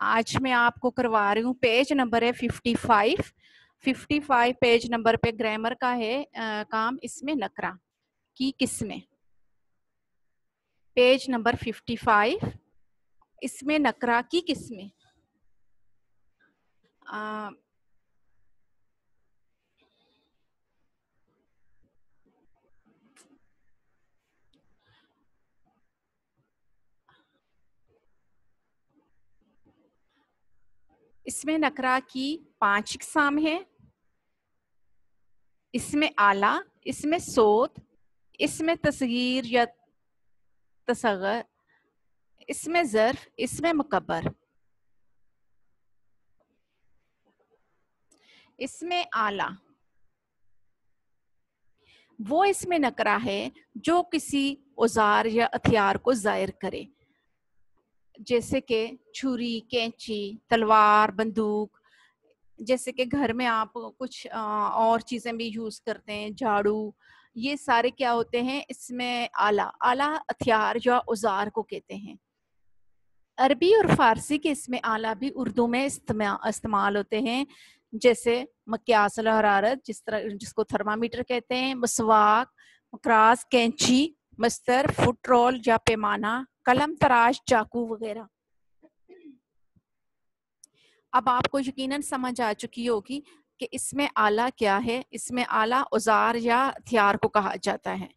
आज मैं आपको करवा रही हूँ पेज नंबर है fifty five fifty five page number पे ग्रामर का है आ, काम इसमें नकरा की किस्में पेज नंबर फिफ्टी फाइव इसमें नकरा की किस्में इसमें नकरा की पाँच इकसाम है। इसमें आला, इसमें सोत, इसमें तस्गीर या तसगर, इसमें जर्फ, इसमें मुकबर इसमें आला। वो इसमें नकरा है जो किसी औज़ार या हथियार को ज़ाहिर करे। जैसे कि छुरी, कैंची, तलवार, बंदूक, जैसे कि घर में आप कुछ और चीज़ें भी यूज़ करते हैं, झाड़ू, ये सारे क्या होते हैं? इसमें आला आला हथियार या औज़ार को कहते हैं। अरबी और फारसी के इसमें आला भी उर्दू में इस्तेमाल होते हैं, जैसे मक्यासल हरारत, जिस तरह, जिसको थर्मामीटर कहते हैं, मसवाक, मकरास, कैंची, मस्तर फुट रोल या पैमाना कलम तराश, चाकू वगैरह। अब आपको यकीनन समझ आ चुकी होगी कि इसमें आला क्या है। इसमें आला औज़ार या हथियार को कहा जाता है।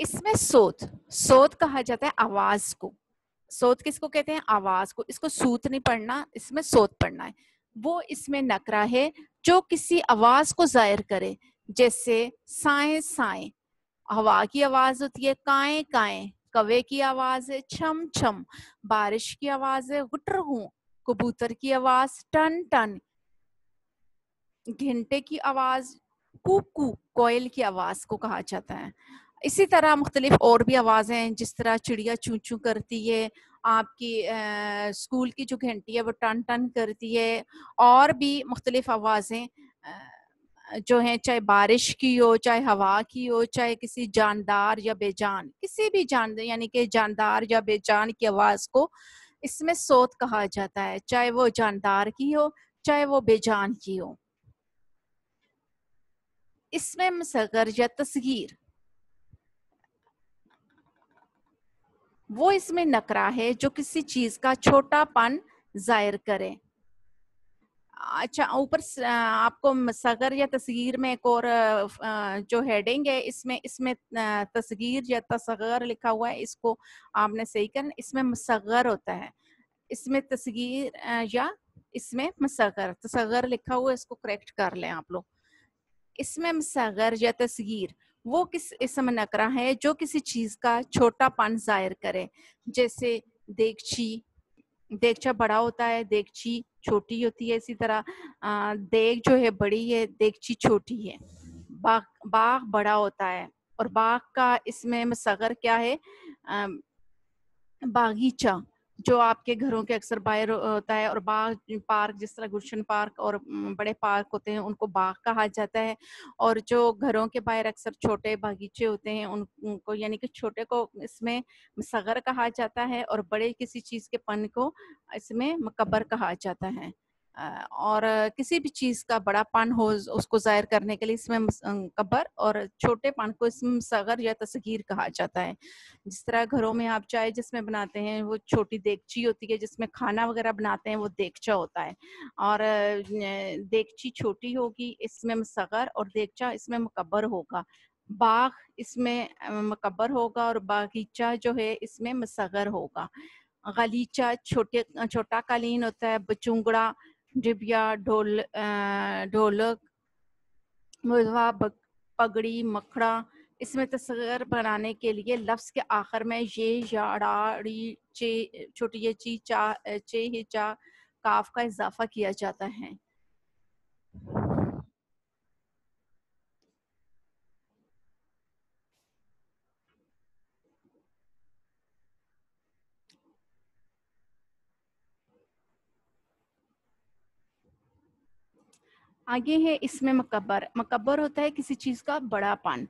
इसमें सोत सोत कहा जाता है आवाज़ को। सोत किसको कहते हैं? आवाज़ को। इसको सूत नहीं पढ़ना, इसमें सोत पढ़ना है। वो इसमें नकरा है, जो किसी आवाज़ को ज़ाहिर करे। जैसे साए साए। हवा की आवाज़ होती है काए काए। कवे की आवाज़ है छम छम। बारिश की आवाज़ है गुटर हूँ कबूतर की आवाज़ टन टन। घंटे की आवाज़ कुकू कोयल की आवाज़ को कहा जाता है। इसी तरह मुख्तलिफ़ और भी आवाज़ें हैं जिस तरह चिड़िया चू चू करती है आपकी आ, स्कूल की जो घंटी है वो टन टन करती है। और भी मुख्तलिफ़ आवाज़ें जो है, चाहे बारिश की हो, चाहे हवा की हो, चाहे किसी जानदार या बेजान, किसी भी जान, यानी कि जानदार या बेजान की आवाज़ को इसमें सोत कहा जाता है, चाहे वो जानदार की हो, चाहे वो बेजान की हो। इसमें मसगर या तस्गीर, वो इसमें नकरा है जो किसी चीज़ का छोटापन ज़ाहिर करे। अच्छा ऊपर आपको सगर या तस्गीर में एक और जो हेडिंग है, इसमें इसमें तस्गीर या तसगर लिखा हुआ है, इसको आपने सही कर इसमें मसगर होता है। इसमें तस्गीर या इसमें मसगर, तसगर लिखा हुआ है, इसको करेक्ट कर लें आप लोग। इसमें मसगर या तस्गीर, वो किस इसम नकरा है, जो किसी चीज़ का छोटा छोटापन ज़ाहिर करे, जैसे देगची देगचा बड़ा होता है देगची छोटी होती है, इसी तरह देग जो है, बड़ी है देगची छोटी है। बाग बाग बड़ा होता है और बाग का इसमें सगर क्या है? बागीचा। जो आपके घरों के अक्सर बाहर होता है और बाग पार्क जिस तरह गुलशन पार्क और बड़े पार्क होते हैं उनको बाग कहा जाता है। और जो घरों के बाहर अक्सर छोटे बागीचे होते हैं उन, उनको यानी कि छोटे को इसमें सगर कहा जाता है और बड़े किसी चीज़ के पन को इसमें मकबर कहा जाता है। और किसी भी चीज़ का बड़ा पान हो उसको ज़ाहिर करने के लिए इसमें कबर और छोटे पान को इसमें सगर या तस्गीर कहा जाता है। जिस तरह घरों में आप चाय जिसमें बनाते हैं, वो छोटी देगची होती है, जिसमें खाना वगैरह बनाते हैं, वो देगचा होता है। और देगची छोटी होगी, इसमें सगर और देगचा इसमें मुकबर होगा। बाग इसमें मकबर होगा और बागीचा जो है, इसमें मसगर होगा। गलीचा छोटे, छोटा कालीन होता है, बचुंगड़ा डिबिया, ढोल ढोलक मुजवा पगड़ी, मखड़ा, इसमें तस्वर बनाने के लिए लफ्ज़ के आखिर में ये याड़ी चे, छोटी ची, चा चे, ही, चा, काफ का इजाफा किया जाता है। आगे है इसमें मकबर मकबर होता है किसी चीज़ का बड़ापन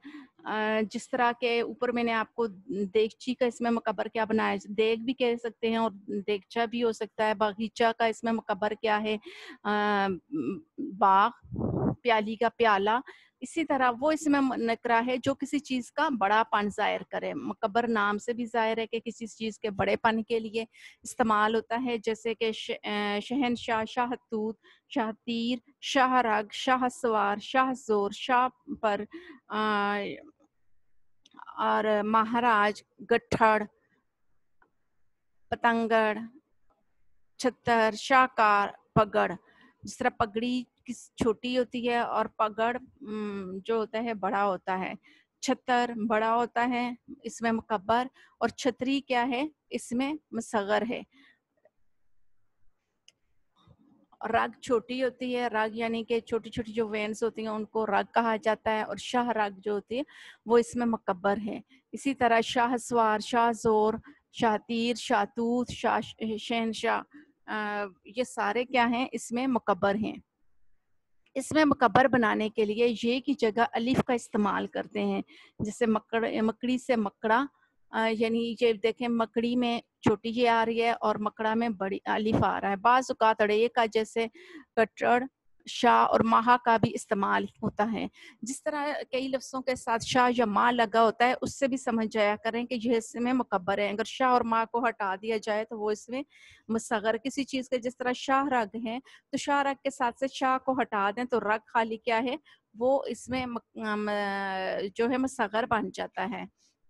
जिस तरह के ऊपर मैंने आपको देगची का इसमें मकबर क्या बनाया, देग भी कह सकते हैं और देगचा भी हो सकता है। बागीचा का इसमें मकबर क्या है? बाग, प्याली का प्याला इसी तरह वो इसमें नकरा है जो किसी चीज़ का बड़ापन ज़ाहिर करे। मकबर नाम से भी ज़ाहिर है कि किसी चीज़ के बड़ेपन के लिए इस्तेमाल होता है जैसे कि श- अ, शहनशाह शाहतूत शाह तीर शाह रग शाह सवार शाह ज़ोर शाह पर और महाराज गट्ठड़ पतंगड़ छतर शाहकार पगड़। जिस तरह पगड़ी किस छोटी होती है और पगड़ जो होता है बड़ा होता है। छतर बड़ा होता है, इसमें मुकब्बर और छतरी क्या है? इसमें मसगर है। रग छोटी होती है, राग यानी कि छोटी छोटी जो वेन्स होती हैं, उनको राग कहा जाता है और शाह राग जो होती है, वो इसमें मकबर है। इसी तरह शाह सवार, शाह ज़ोर, शाह तीर शाहतूत शाह शहनशाह ये सारे क्या हैं? इसमें मकबर हैं। इसमें मकबर बनाने के लिए ये की जगह अलिफ का इस्तेमाल करते हैं। जैसे मकड़, मकड़ी से मकड़ा यानी ये देखें मकड़ी में छोटी ये आ रही है और मकड़ा में बड़ी अलिफ आ रहा है। बाज अड़े का जैसे कटड़ शाह और माह का भी इस्तेमाल होता है। जिस तरह कई लफ्ज़ों के साथ शाह या माँ लगा होता है, उससे भी समझ जाया करें कि यह इसमें मुकबर है। अगर शाह और माँ को हटा दिया जाए तो वो इसमें मुसगर किसी चीज़ के, जिस तरह शाह रग है तो शाह रग के साथ से शाह को हटा दें तो रग खाली क्या है, वो इसमें जो है मुसगर बन जाता है।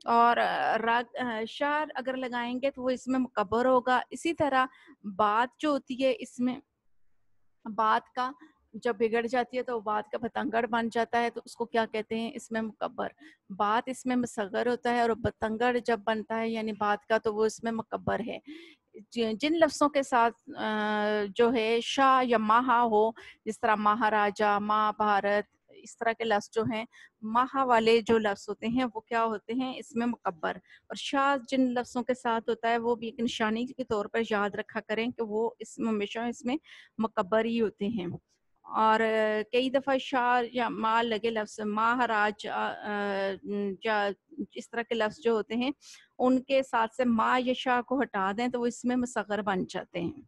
और राग शार अगर लगाएँगे तो वो इसमें मुकबर होगा। इसी तरह बात जो होती है, इसमें बात का जब बिगड़ जाती है तो बात का बतंगड़ बन जाता है तो उसको क्या कहते हैं? इसमें मुकब्बर। बात इसमें मसगर होता है और बतंगड़ जब बनता है, यानी बात का तो वो इसमें मुकब्बर है। जिन लफ्ज़ों के साथ जो है, शाह या माहा हो, जिस तरह महाराजा, महाभारत, इस तरह के लफ्ज़ जो हैं, माहा वाले जो लफ्ज़ होते हैं, वो क्या होते हैं? इसमें मुकब्बर। और शाह जिन लफ्ज़ों के साथ होता है, वो भी एक निशानी के तौर पर याद रखा करें कि वो इसमें हमेशा इसमें मुकब्बर ही होते हैं। और कई दफ़ा शाह या माँ लगे लफ्ज़, महाराज या इस तरह के लफ्ज़ जो होते हैं, उनके साथ से माँ या शाह को हटा दें तो वो इसमें मुसगर बन जाते हैं।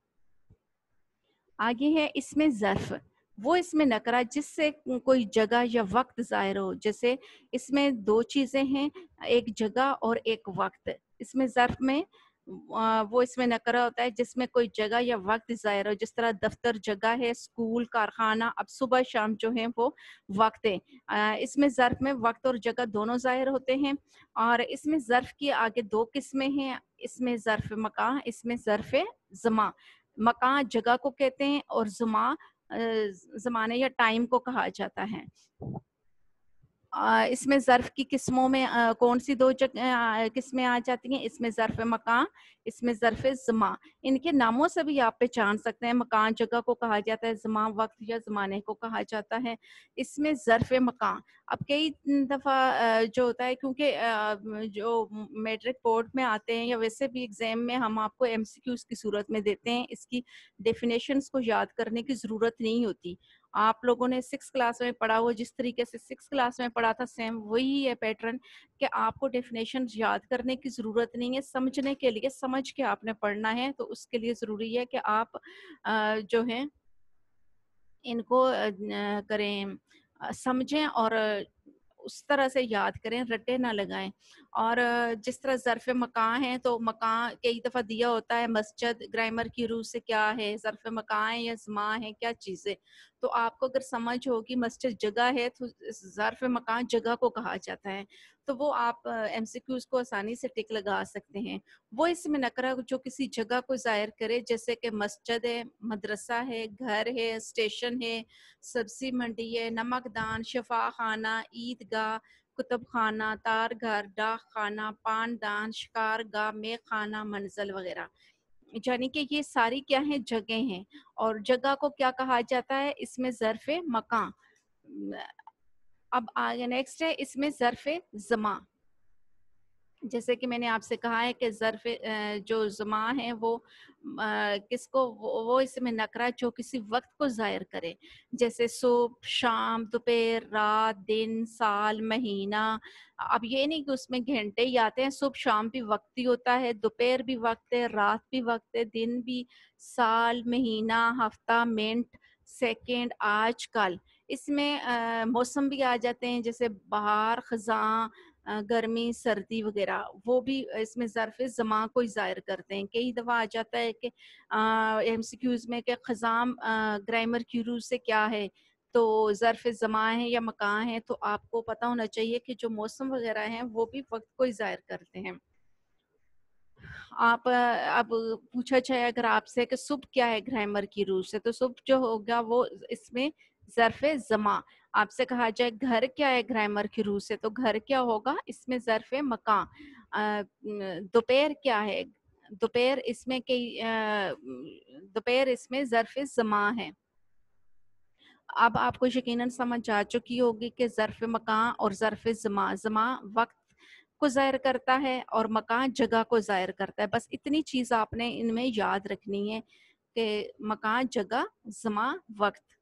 आगे है इसमें ज़र्फ। वो इसमें नकरा जिससे कोई जगह या वक्त ज़ाहिर हो, जैसे इसमें दो चीज़ें हैं, एक जगह और एक वक्त। इसमें ज़र्फ में वो इसमें नकरा होता है जिसमें कोई जगह या वक्त ज़ाहिर हो, जिस तरह दफ्तर जगह है, स्कूल, कारखाना, अब सुबह शाम जो है वो वक्त है। इसमें ज़र्फ में वक्त और जगह दोनों ज़ाहिर होते हैं और इसमें ज़र्फ की आगे दो किस्में हैं, इसमें ज़र्फ मका इसमें ज़र्फ ज़मा। मकान जगह को कहते हैं और जुमा ज़माने या टाइम को कहा जाता है। इसमें ज़र्फ़ की किस्मों में अ, कौन सी दो किस्में आ जाती हैं? इसमें ज़र्फ़ मकान, इसमें ज़र्फ़ ज़मा। इनके नामों से भी आप पहचान सकते हैं, मकान जगह को कहा जाता है, ज़मा वक़्त या ज़माने को कहा जाता है। इसमें ज़र्फ़ मकान अब कई दफ़ा जो होता है क्योंकि जो मेट्रिक बोर्ड में आते हैं या वैसे भी एग्ज़ाम में हम आपको एमसीक्यूज़ की सूरत में देते हैं, इसकी डेफ़िनेशंस को याद करने की ज़रूरत नहीं होती। आप लोगों ने सिक्स क्लास में पढ़ा हुआ, जिस तरीके से सिक्स क्लास में पढ़ा था, सेम वही है पैटर्न कि आपको डेफिनेशन याद करने की ज़रूरत नहीं है, समझने के लिए, समझ के आपने पढ़ना है तो उसके लिए ज़रूरी है कि आप जो है, इनको करें समझें और उस तरह से याद करें, रटे ना लगाएँ और जिस तरह ज़रफ़ मकान है तो मकान कई दफ़ा दिया होता है मस्जिद ग्रामर की रूह से क्या है, ज़रफ़ मकान है या ज़मा है, क्या चीज़ें? तो आपको अगर समझ होगी मस्जिद जगह है तो ज़रफ़ मकान जगह को कहा जाता है। तो वो आप एमसीक्यूज़ को आसानी से टिक लगा सकते हैं। वो इसमें नकरा जो किसी जगह को ज़ाहिर करे जैसे कि मस्जिद है, मदरसा है, घर है, स्टेशन है, सब्ज़ी मंडी है, नमकदान, शफ़ा खाना, ईदगाह, कुतुब खाना, तार घर, डाक खाना, पानदान, शिकारगाह, मेख़ खाना, मंज़िल वग़ैरह। यानी कि ये सारी क्या है जगह हैं और जगह को क्या कहा जाता है इसमें ज़र्फ़ मकान। अब आगे नेक्स्ट है इसमें ज़र्फ़ ज़मा। जैसे कि मैंने आपसे कहा है कि ज़र्फ़ जो ज़मा है वो किसको वो वो इसमें नकरा जो किसी वक़्त को ज़ाहिर करे। जैसे सुबह, शाम, दोपहर, रात, दिन, साल, महीना। अब ये नहीं कि उसमें घंटे ही आते हैं, सुबह, शाम भी वक़्त ही होता है, दोपहर भी वक़्त है, रात भी वक़्त है, दिन भी, साल, महीना, हफ़्ता, मिनट, सेकेंड आज, कल। इसमें मौसम भी आ जाते हैं जैसे बहार, ख़ज़ां गर्मी, सर्दी वगैरह वो भी इसमें ज़र्फ़ ज़मा को ज़ाहिर करते हैं। कई दफ़ा आ जाता है कि अ, एमसीक्यूज़ में कि ख़ज़ाम ग्रामर की रूह से क्या है? तो ज़र्फ़ ज़मा है या मकान है तो आपको पता होना चाहिए कि जो मौसम वगैरह हैं वो भी वक़्त को ज़ाहिर करते हैं। आप अब पूछा जाए अगर आपसे कि सुबह क्या है ग्रामर की रूह से तो सुबह जो होगा वो इसमें ज़र्फ़ ज़मा। आपसे कहा जाए घर क्या है ग्रामर की रूह से तो घर क्या होगा इसमें ज़र्फ़ मकान। दोपहर क्या है? दोपहर इसमें कई दोपहर इसमें ज़र्फ़ ज़मा है। अब आपको यकीनन समझ आ चुकी होगी कि ज़रफ़ मकान और ज़रफ़ ज़मा, ज़मा वक़्त को ज़ाहिर करता है और मकान जगह को ज़ाहिर करता है। बस इतनी चीज़ आपने इनमें याद रखनी है कि मकान, जगह, ज़मा, वक़्त।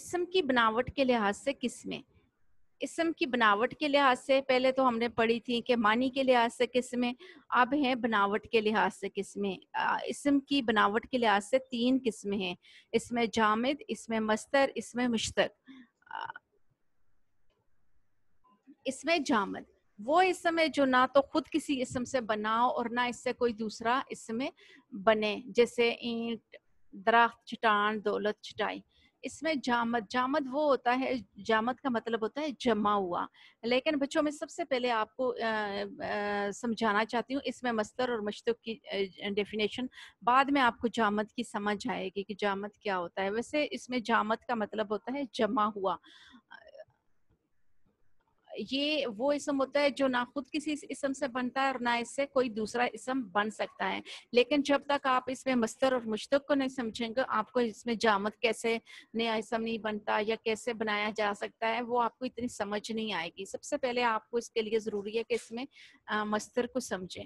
इस्म की बनावट के लिहाज से किस्में। इसम की बनावट के लिहाज से पहले तो हमने पढ़ी थी कि मानी के लिहाज से किस्में, अब हैं बनावट के लिहाज से किस्में। इस्म की बनावट के लिहाज से 3 किस्में हैं। इसमें जामिद, इसमें मस्तर, इसमें मुश्तक। इसमें जामिद, वो इस्म है जो ना तो खुद किसी इसम से बनाओ और ना इससे कोई दूसरा इसमें बने। जैसे ईंट, दरख्त, चटान दौलत, चटाई। इसमें जामद, जामद वो होता है जामद का मतलब होता है जमा हुआ। लेकिन बच्चों में सबसे पहले आपको समझाना चाहती हूँ इसमें मस्तर और मशतक की डेफिनेशन बाद में आपको जामद की समझ आएगी कि जामद क्या होता है। वैसे इसमें जामद का मतलब होता है जमा हुआ। ये वो इसम होता है जो ना खुद किसी इसम से बनता है और ना इससे कोई दूसरा इसम बन सकता है। लेकिन जब तक आप इसमें मस्तर और मुश्तक को नहीं समझेंगे, आपको इसमें जामत कैसे नया इसम नहीं बनता या कैसे बनाया जा सकता है, वो आपको इतनी समझ नहीं आएगी। सबसे पहले आपको इसके लिए ज़रूरी है कि इसमें मस्तर को समझें।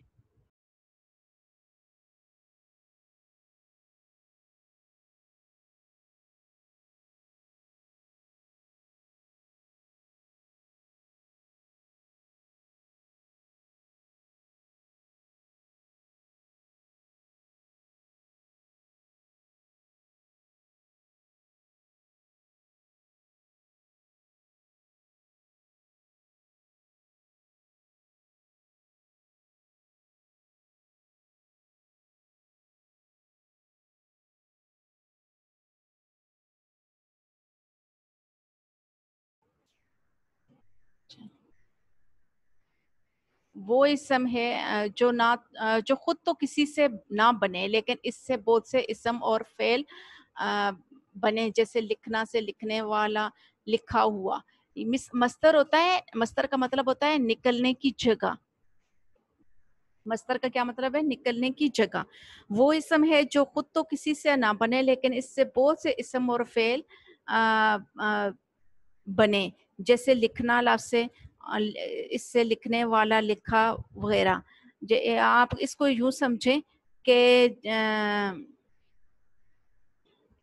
वो इसम है जो ना जो खुद तो किसी से ना बने लेकिन इससे बहुत से इसम और फ़ेल बने जैसे लिखना से लिखने वाला, लिखा हुआ। मिस मस्तर होता है मस्तर का मतलब होता है निकलने की जगह। मस्तर का क्या मतलब है? निकलने की जगह। वो इसम है जो खुद तो किसी से ना बने लेकिन इससे बहुत से इसम और फ़ेल अ अ, बने। जैसे लिखना लफ्ज़ इससे लिखने वाला, लिखा वग़ैरह। आप इसको यूँ समझें कि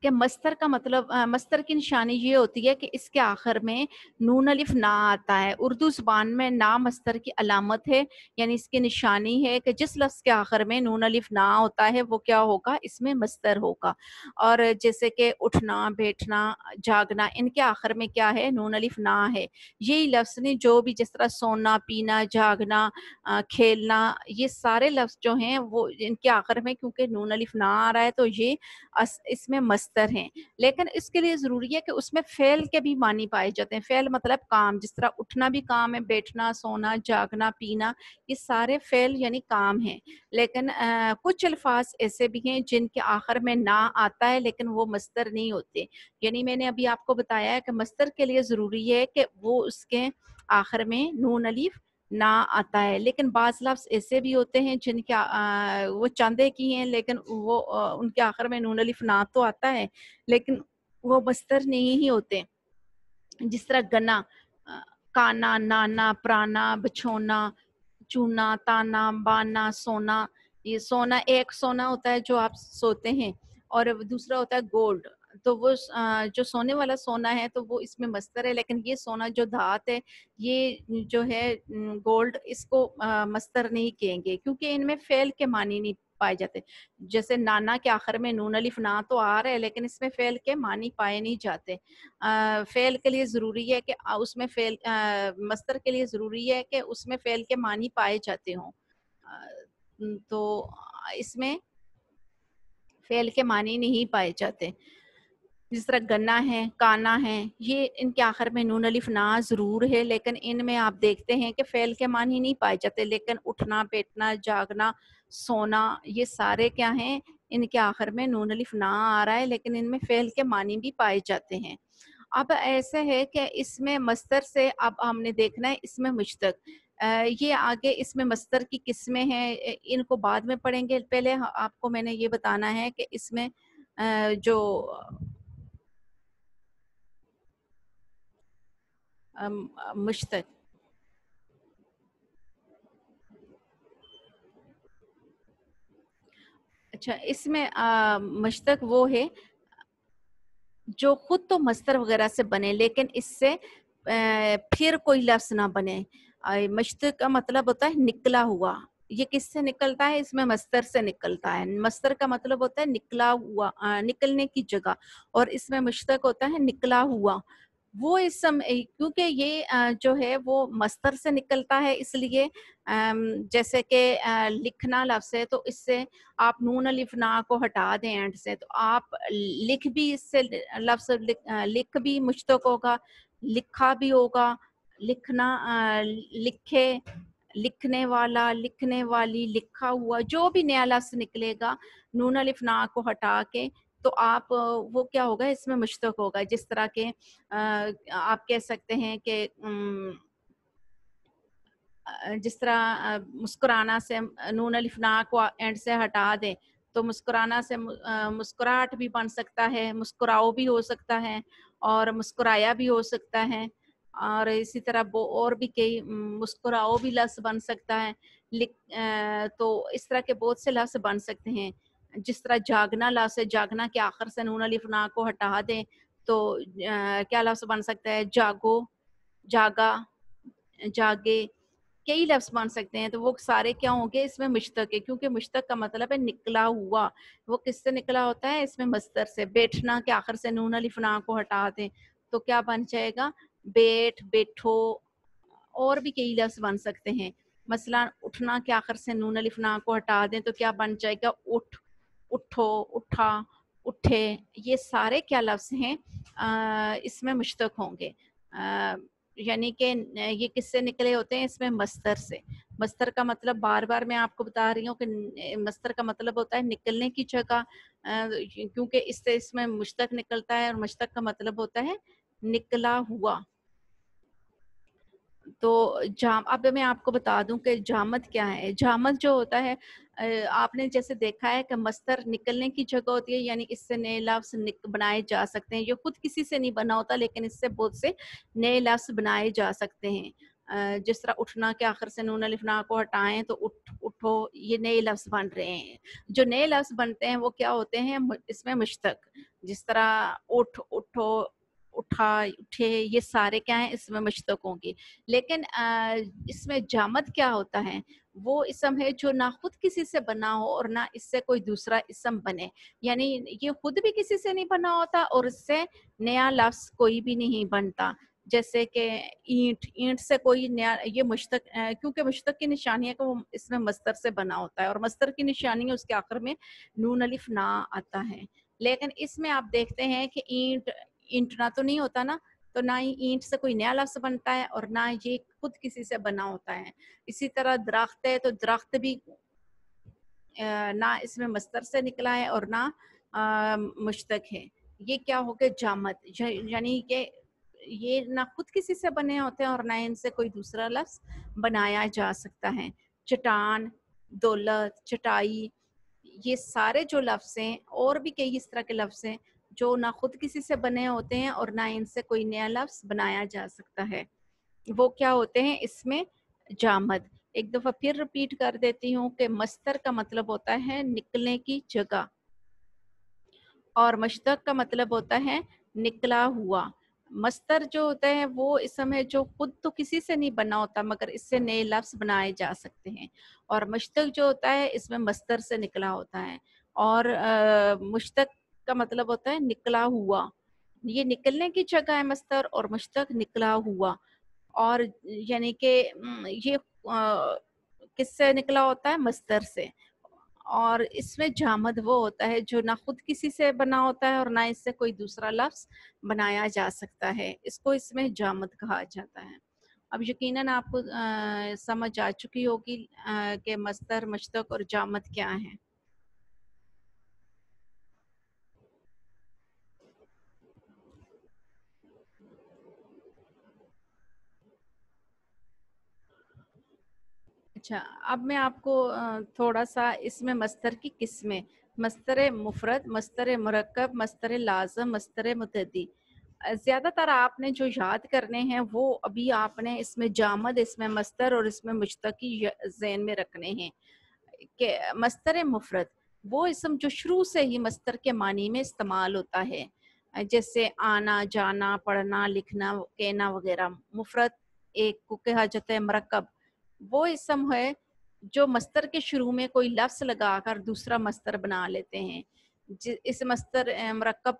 कि मस्तर का मतलब अ, मस्तर की निशानी ये होती है कि इसके आखिर में नून अलिफ ना आता है। उर्दू ज़ुबान में ना मस्तर की अलामत है, यानी इसकी निशानी है कि जिस लफ्ज़ के आखिर में नून अलिफ ना होता है, वो क्या होगा? इसमें मस्तर होगा। और जैसे कि उठना, बैठना, जागना, इनके आखिर में क्या है? नून अलिफ ना है। यही लफ्ज़ ने जो भी जिस तरह सोना, पीना, जागना खेलना, ये सारे लफ्ज़ जो हैं वो इनके आखिर में क्योंकि नून अलिफ ना आ रहा है तो ये इसमें मस्तर हैं। लेकिन इसके लिए ज़रूरी है कि उसमें फ़ेल के भी मानी पाए जाते हैं। फ़ेल मतलब काम, जिस तरह उठना भी काम है, बैठना, सोना, जागना, पीना, ये सारे फ़ेल यानी काम हैं। लेकिन अ, कुछ अल्फ़ाज़ ऐसे भी हैं जिनके आखिर में ना आता है लेकिन वो मस्तर नहीं होते। यानी मैंने अभी आपको बताया है कि मस्तर के लिए ज़रूरी है कि वो उसके आखिर में नून अलिफ ना आता है। लेकिन बाज़ लफ्ज़ ऐसे भी होते हैं जिनके वो चंद की ही लेकिन वो अ, उनके आखिर में नून अलिफ ना तो आता है, लेकिन वो बस्तर नहीं ही होते। जिस तरह गना काना नाना प्राना बछोना चूना ताना बाना सोना ये सोना एक सोना होता है जो आप सोते हैं और दूसरा होता है गोल्ड तो वो जो सोने वाला सोना है तो वो इसमें मस्तर है, लेकिन ये सोना जो धात है, ये जो है गोल्ड इसको मस्तर नहीं कहेंगे क्योंकि इनमें फेल के मानी नहीं पाए जाते। जैसे नाना के आखिर में नून, अलिफ, ना तो आ रहे हैं, लेकिन इसमें फेल के मानी पाए नहीं जाते। फेल के लिए ज़रूरी है कि उसमें फेल मस्तर के लिए ज़रूरी है कि उसमें फेल के मानी पाए जाते हों। तो इसमें फेल के मानी नहीं पाए जाते। जिस तरह गन्ना है काना है, ये इनके आखिर में नून अलिफ ना ज़रूर है, लेकिन इनमें आप देखते हैं कि फ़ैल के मान ही नहीं पाए जाते, लेकिन उठना, बैठना, जागना, सोना, ये सारे क्या हैं, इनके आखिर में नून अलिफ ना आ रहा है, लेकिन इनमें फ़ैल के मानी भी पाए जाते हैं। अब ऐसे है कि इसमें मस्तर से अब हमने देखना है इसमें मुश्तक। ये आगे इसमें मस्तर की किस्में हैं इनको बाद में पढ़ेंगे। पहले आपको मैंने ये बताना है कि इसमें जो मुश्तक। अच्छा इसमें मुश्तक वो है, जो खुद तो मस्तर वगैरह से बने, लेकिन इससे फिर कोई लफ्स ना बने। मश्तक का मतलब होता है निकला हुआ। ये किससे निकलता है? इसमें मस्तर से निकलता है। मस्तर का मतलब होता है निकला हुआ निकलने की जगह। और इसमें मुश्तक होता है निकला हुआ। वो इस समय क्योंकि ये जो है वो मस्तर से निकलता है इसलिए जैसे कि लिखना लफ्ज है तो इससे आप नून अलिफ ना को हटा दें एंड से तो आप लिख भी इससे, लफ्ज लिख भी मुश्तक होगा, लिखा भी होगा, लिखना लिखे, लिखने वाला, लिखने वाली, लिखा हुआ जो भी नया लफ्ज निकलेगा, नून अलिफ ना को हटा के तो आप, वो क्या होगा, इसमें मुश्तक होगा, जिस तरह के आप कह सकते हैं कि जिस तरह मुस्कुराना से, नून अलिफना को एंड से हटा दें तो मुस्कुराना से मुस्कुराहट भी बन सकता है मुस्कुराओ भी हो सकता है और मुस्कुराया भी हो सकता है और इसी तरह वो और भी कई मुस्कुराओ भी लफ्स बन सकता है, लिख तो इस तरह के बहुत से लफ्स बन सकते हैं। जिस तरह जागना लफ्स है जागना के आखिर से नून अलिफ ना को हटा दें तो आ, क्या लफ्स बन सकता है? जागो जागा जागे कई लफ्स बन सकते हैं तो वो सारे क्या होंगे इसमें मुश्तक है क्योंकि मुश्तक का मतलब है निकला हुआ वो किससे निकला होता है? इसमें मस्तर से बैठना के आखिर से नून अलिफ ना को हटा दें तो क्या बन जाएगा? बैठ बैठो और भी कई लफ्स बन सकते हैं मसला उठना के आखिर से नून अलिफ ना को हटा दें तो क्या बन जाएगा? उठ उठो, उठा, उठे, ये सारे क्या लफ्ज हैं? इसमें मुश्तक होंगे। यानी कि ये किससे निकले होते हैं? इसमें मस्तर से। मस्तर का मतलब बार बार मैं आपको बता रही हूँ कि मस्तर का मतलब होता है निकलने की जगह। क्योंकि इससे इसमें मुश्तक निकलता है और मुश्तक का मतलब होता है निकला हुआ। तो जाम, अब मैं आपको बता दूँ कि जामत क्या है? जामत जो होता है आपने जैसे देखा है कि मस्तर निकलने की जगह होती है, यानी इससे नए लफ्स बनाए जा सकते हैं। ये खुद किसी से नहीं बना होता, लेकिन इससे बहुत से नए लफ्स बनाए जा सकते हैं। जिस तरह उठना के आखिर से नून अलिफना को हटाएँ तो उठ, उठो, ये नए लफ्स बन रहे हैं। जो नए लफ्स बनते हैं, वो क्या होते हैं इसमें मुश्तक। जिस तरह उठ, उठो उठा, उठे, ये सारे क्या हैं, इसमें मुश्तक होंगे। लेकिन इसमें जामत क्या होता है? वो इसम है जो ना खुद किसी से बना हो और ना इससे कोई दूसरा इसम बने। यानी ये खुद भी किसी से नहीं बना होता और इससे नया लफ्ज कोई भी नहीं बनता। जैसे कि ईंट ईंट से कोई नया, ये मुश्तक क्योंकि मुश्तक की निशानी है कि वो इसमें मस्तर से बना होता है और मस्तर की निशानी है उसके आखिर में नून अलिफ ना आता है। लेकिन इसमें आप देखते हैं कि ईंट ईंटना तो नहीं होता ना तो ना ही ईंट से कोई नया लफ्ज बनता है और ना ये खुद किसी से बना होता है। इसी तरह दरख्त है तो दरख्त भी ना इसमें मस्तर से निकला है और ना मुश्तक है। ये क्या हो गया? जामत। यानी कि ये ना खुद किसी से बने होते हैं और ना इनसे कोई दूसरा लफ्ज बनाया जा सकता है। चटान दौलत, चटाई, ये सारे जो लफ्ज हैं, और भी कई इस तरह के लफ्ज हैं जो ना खुद किसी से बने होते हैं और ना इनसे कोई नया लफ्ज बनाया जा सकता है। वो क्या होते हैं? इसमें जामद। एक दफ़ा फिर रिपीट कर देती हूँ कि मस्तर का मतलब होता है निकलने की जगह। और मशतक का मतलब होता है निकला हुआ। मस्तर जो होता है वो इस समय जो खुद तो किसी से नहीं बना होता, मगर इससे नए लफ्ज बनाए जा सकते हैं। और मशतक जो होता है, इसमें मस्तर से निकला होता है। और मुश्तक का मतलब होता है निकला हुआ। ये निकलने की जगह है मस्तर और मुश्तक निकला हुआ। और यानी कि ये किससे निकला होता है? मस्तर से। और इसमें जामद वो होता है जो ना खुद किसी से बना होता है और ना इससे कोई दूसरा लफ्ज बनाया जा सकता है। इसको इसमें जामद कहा जाता है। अब यकीनन आपको समझ आ चुकी होगी कि मस्तर, मशतक और जामद क्या है। अच्छा अब मैं आपको थोड़ा सा इसमें मस्तर की किस्में, मस्तर मुफरत, मस्तर मरकब मस्तर लाजम, मस्तर मुतदी। ज़्यादातर आपने जो याद करने हैं, वो अभी आपने इसमें जामद, इसमें मस्तर और इसमें मुश्तकी जैन में रखने हैं। कि, मस्तर मुफरत, वो इसम जो शुरू से ही मस्तर के मानी में इस्तेमाल होता है। जैसे आना, जाना, पढ़ना, लिखना, कहना वगैरह, मुफरत एक को कहा जाता है मरकब वो इसम है जो मस्तर के शुरू में कोई लफ्स लगाकर दूसरा मस्तर बना लेते हैं इस मस्तर मरकब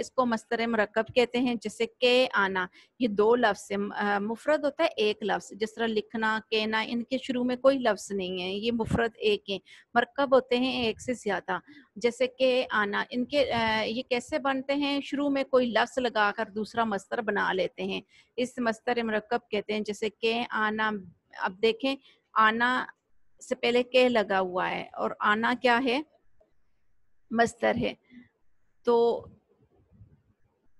इसको मस्तर मरकब कहते हैं, जैसे के आना, ये दो लफ्स से मुफरत होता है एक लफ्स, जिस तरह लिखना, कहना, इनके शुरू में कोई लफ्स नहीं है, ये मुफरत एक है। मरकब होते हैं एक से ज़्यादा, जैसे के आना, इनके ये कैसे बनते हैं? शुरू में कोई लफ्ज लगाकर दूसरा मस्तर बना लेते हैं। इस मस्तर मरकब कहते हैं, जैसे के आना अब देखें, आना से पहले के लगा हुआ है और आना क्या है? मस्तर है। तो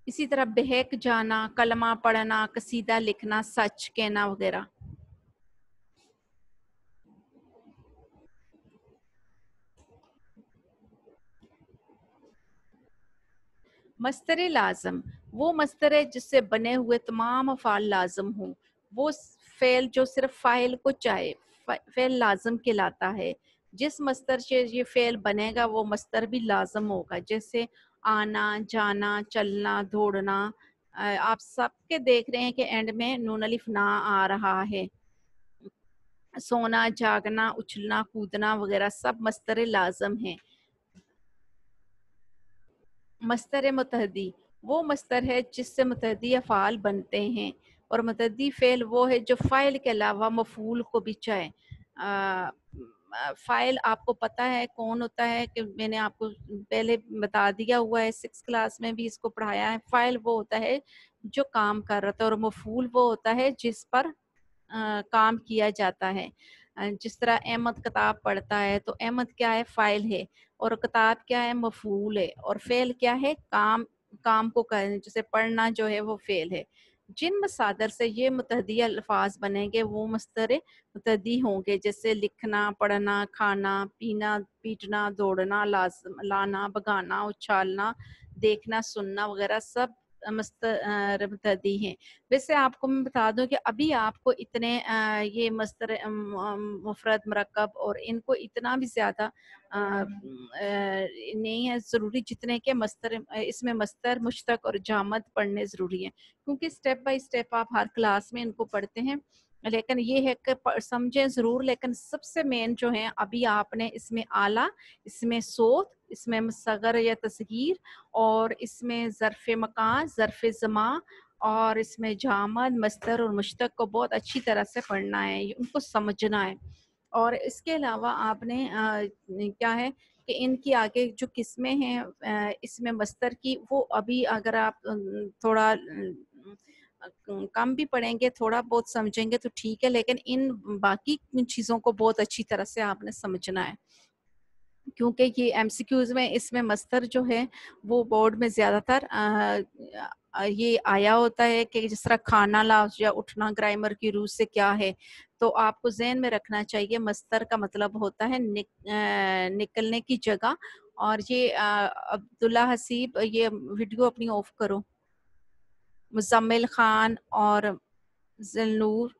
इसी तरह बहक जाना, कलमा पढ़ना, कसीदा लिखना, सच कहना वगैरह। मस्तर लाजम, वो मस्तर है जिससे बने हुए तमाम अफाल लाजम हों। वो फेल, जो सिर्फ़ फ़ाइल को चाहे फेल लाजम कहलाता है। जिस मस्तर से ये फेल बनेगा, वो मस्तर भी लाजम होगा। जैसे आना, जाना, चलना, दौड़ना आप सबके देख रहे हैं कि एंड में नून अलिफ ना आ रहा है। सोना, जागना, उछलना, कूदना वगैरह सब मस्तर लाजम है। मस्तर मतहदी, वो मस्तर है जिससे मतहदी अफ़ाल बनते हैं। और मतदी फ़ेल वो है जो फ़ाइल के अलावा मफूल को भी चाहे। फ़ाइल आपको पता है कौन होता है कि मैंने आपको पहले बता दिया हुआ है सिक्स क्लास में भी इसको पढ़ाया है। फ़ाइल वो होता है जो काम कर रहा था और मफूल वो होता है जिस पर आ, काम किया जाता है। जिस तरह अहमद किताब पढ़ता है तो अहमद क्या है? फ़ाइल है और किताब क्या है? मफूल है और फ़ेल क्या है? काम काम को कर जैसे पढ़ना जो है वो फेल है। जिन मसादर से ये मुतहदी अल्फाज बनेंगे, वो मस्तर मुतदी होंगे, जैसे लिखना, पढ़ना, खाना, पीना, पीटना, दौड़ना, लाजम, लाना, भगाना, उछालना, देखना, सुनना वगैरह, सब मस्तदी हैं। वैसे आपको मैं बता दूँ कि अभी आपको इतने ये मस्त मुफरत मरकब और इनको इतना भी ज़्यादा नहीं है ज़रूरी जितने के मस्तर इसमें मस्तर, मुश्तक और जामद पढ़ने ज़रूरी है। क्योंकि स्टेप बाय स्टेप आप हर क्लास में इनको पढ़ते हैं। लेकिन ये है कि समझें ज़रूर लेकिन सबसे मेन जो है अभी आपने इसमें आला इसमें सोत इसमें सगर या तस्गीर और इसमें ज़रफ़ मकान ज़रफ़ ज़मा और इसमें जामद मस्तर और मुश्तक को बहुत अच्छी तरह से पढ़ना है उनको समझना है। और इसके अलावा आपने आ, क्या है कि इनकी आगे जो किस्में हैं इसमें मस्तर की वो अभी अगर आप थोड़ा कम भी पढ़ेंगे थोड़ा बहुत समझेंगे तो ठीक है लेकिन इन बाकी चीज़ों को बहुत अच्छी तरह से आपने समझना है। क्योंकि ये एमसीक्यूज में इसमें मस्तर जो है वो बोर्ड में ज़्यादातर ये आया होता है कि जिस तरह खाना लाफ्ज या उठना ग्रामर की रूह से क्या है तो आपको जहन में रखना चाहिए मस्तर का मतलब होता है निक, आ, निकलने की जगह और ये अब्दुल्ला हसीब ये वीडियो अपनी ऑफ़ करो। मुजम्मिल खान और जलनूर।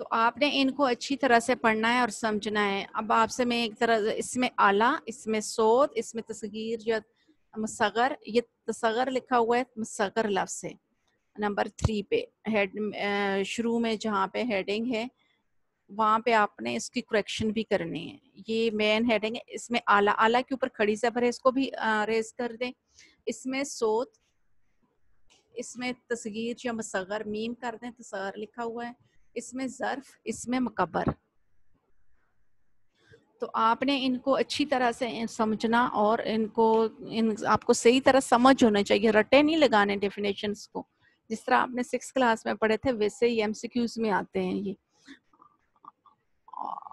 तो आपने इनको अच्छी तरह से पढ़ना है और समझना है। अब आपसे मैं एक तरह इसमें आला, इसमें सोद, इसमें तस्गीर या मसगर, ये तसगर लिखा हुआ है मसगर लफ्स है नंबर थ्री पे, हेड शुरू में जहाँ पे हेडिंग है वहाँ पे आपने इसकी करेक्शन भी करनी है। ये मेन हेडिंग है। इसमें आला आला के ऊपर खड़ी जबर है इसको भी रेज कर दें। इसमें सोत, इसमें तस्गीर या मसगर, मीम कर दें, तसगर लिखा हुआ है। इसमें ज़र्फ, इसमें मकबर तो आपने इनको अच्छी तरह से समझना और इनको, इन आपको सही तरह समझ होना चाहिए। रटे नहीं लगाने डेफिनेशंस को। जिस तरह आपने सिक्स क्लास में पढ़े थे, वैसे ही एमसीक्यूज में आते हैं ये। Aww.